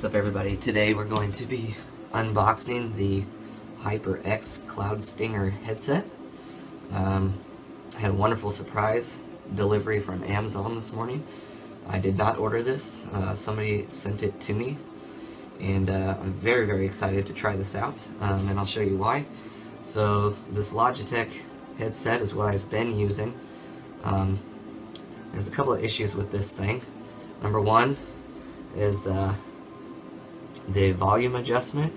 What's up everybody? Today we're going to be unboxing the HyperX Cloud Stinger headset. Um, I had a wonderful surprise delivery from Amazon this morning. I did not order this. Uh, somebody sent it to me and uh, I'm very very excited to try this out um, and I'll show you why. So this Logitech headset is what I've been using. Um, there's a couple of issues with this thing. Number one is uh, the volume adjustment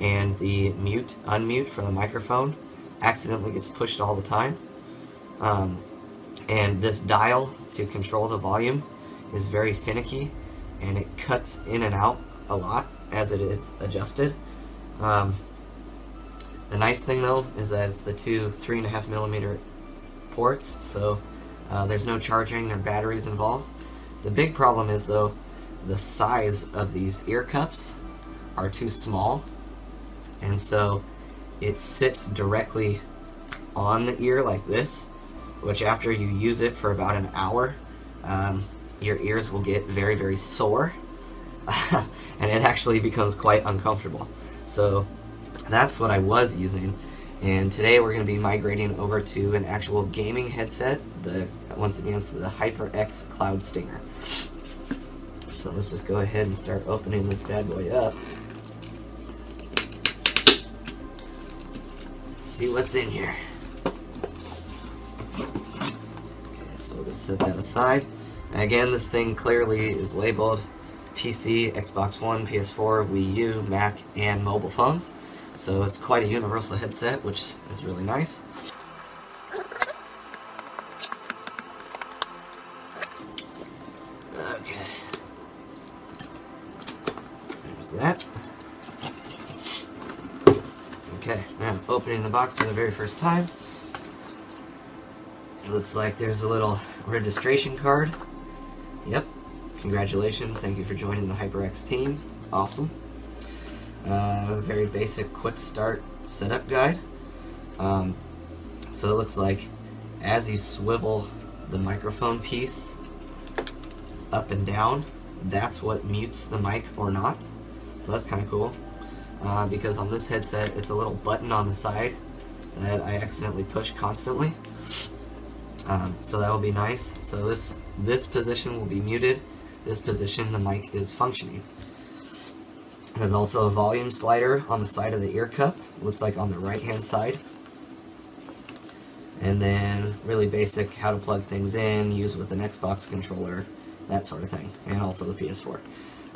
and the mute unmute for the microphone accidentally gets pushed all the time. Um, and this dial to control the volume is very finicky and it cuts in and out a lot as it is adjusted. Um, the nice thing though is that it's the two three and a half millimeter ports, so uh, there's no charging or batteries involved. The big problem is though the size of these ear cups are too small, and so it sits directly on the ear like this, which after you use it for about an hour, um, your ears will get very, very sore, and it actually becomes quite uncomfortable. So that's what I was using, and today we're going to be migrating over to an actual gaming headset, the once again it's the HyperX Cloud Stinger. So let's just go ahead and start opening this bad boy up. Let's see what's in here. Okay, so we'll just set that aside. And again, this thing clearly is labeled PC, Xbox One, PS4, Wii U, Mac, and mobile phones. So it's quite a universal headset, which is really nice. That. Okay, now opening the box for the very first time. It looks like there's a little registration card. Yep. Congratulations. Thank you for joining the HyperX team. Awesome. Uh, very basic quick start setup guide. Um, so it looks like as you swivel the microphone piece up and down, that's what mutes the mic or not. So that's kind of cool. Uh, because on this headset, it's a little button on the side that I accidentally push constantly. Um, so that will be nice. So this this position will be muted. This position, the mic is functioning. There's also a volume slider on the side of the ear cup. Looks like on the right hand side. And then really basic how to plug things in, use with an Xbox controller, that sort of thing. And also the PS4.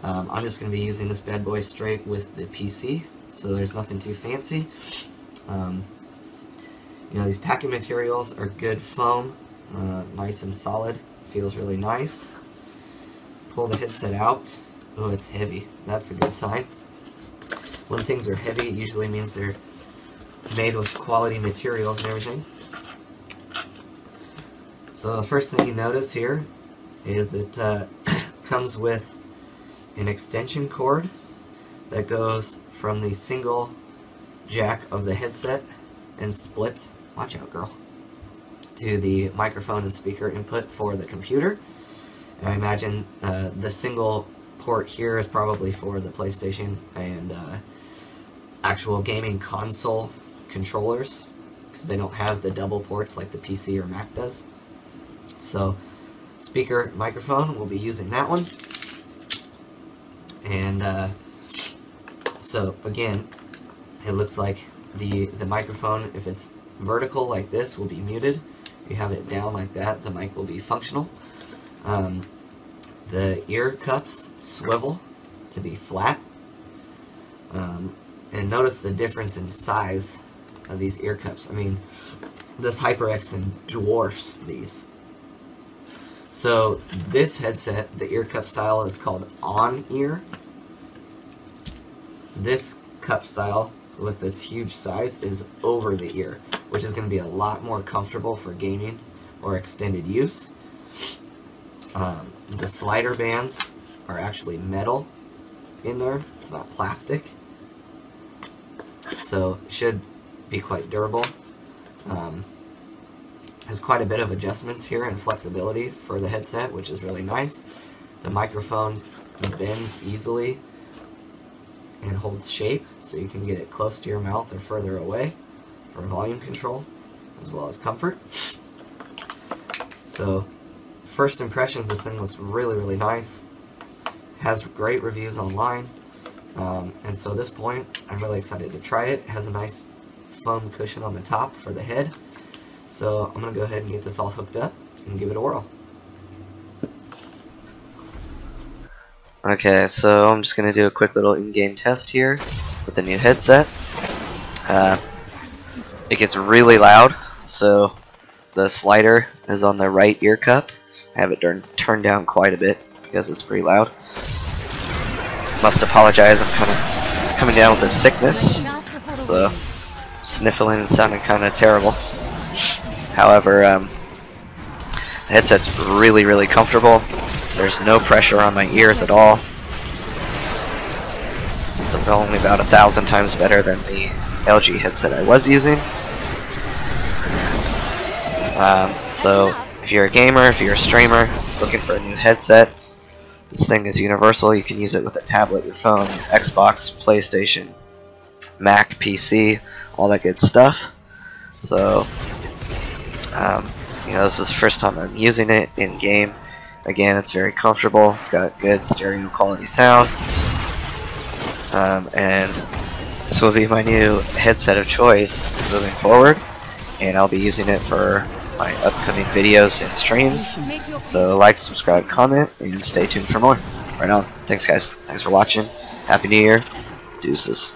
Um, I'm just going to be using this bad boy straight with the PC, so there's nothing too fancy. Um, you know, these packing materials are good foam, uh, nice and solid, feels really nice. Pull the headset out. Oh, it's heavy. That's a good sign. When things are heavy, it usually means they're made with quality materials and everything. So the first thing you notice here is it uh, comes with an extension cord that goes from the single jack of the headset and split, watch out girl, to the microphone and speaker input for the computer. And I imagine uh, the single port here is probably for the PlayStation and uh, actual gaming console controllers because they don't have the double ports like the PC or Mac does. So speaker microphone, we'll be using that one. And uh, so again, it looks like the, the microphone, if it's vertical like this, will be muted. If you have it down like that, the mic will be functional. Um, the ear cups swivel to be flat. Um, and notice the difference in size of these ear cups. I mean, this HyperX dwarfs these. So this headset, the ear cup style is called on ear. This cup style with its huge size is over the ear, which is going to be a lot more comfortable for gaming or extended use. Um, the slider bands are actually metal in there, it's not plastic. So should be quite durable. Um, has quite a bit of adjustments here and flexibility for the headset, which is really nice. The microphone bends easily and holds shape so you can get it close to your mouth or further away for volume control as well as comfort. So first impressions this thing looks really really nice has great reviews online um, and so at this point I'm really excited to try it. it has a nice foam cushion on the top for the head so I'm gonna go ahead and get this all hooked up and give it a whirl. Okay, so I'm just going to do a quick little in-game test here with the new headset. Uh, it gets really loud, so the slider is on the right ear cup. I have it turn, turned down quite a bit because it's pretty loud. Must apologize, I'm kind of coming down with a sickness, so sniffling and sounding kind of terrible. However, um, the headset's really, really comfortable. There's no pressure on my ears at all. It's only about a thousand times better than the LG headset I was using. Um, so, if you're a gamer, if you're a streamer, looking for a new headset, this thing is universal. You can use it with a tablet, your phone, Xbox, PlayStation, Mac, PC, all that good stuff. So, um, you know, this is the first time I'm using it in game. Again, it's very comfortable. It's got good stereo quality sound. Um, and this will be my new headset of choice moving forward. And I'll be using it for my upcoming videos and streams. So like, subscribe, comment, and stay tuned for more. Right on. Thanks guys. Thanks for watching. Happy New Year. Deuces.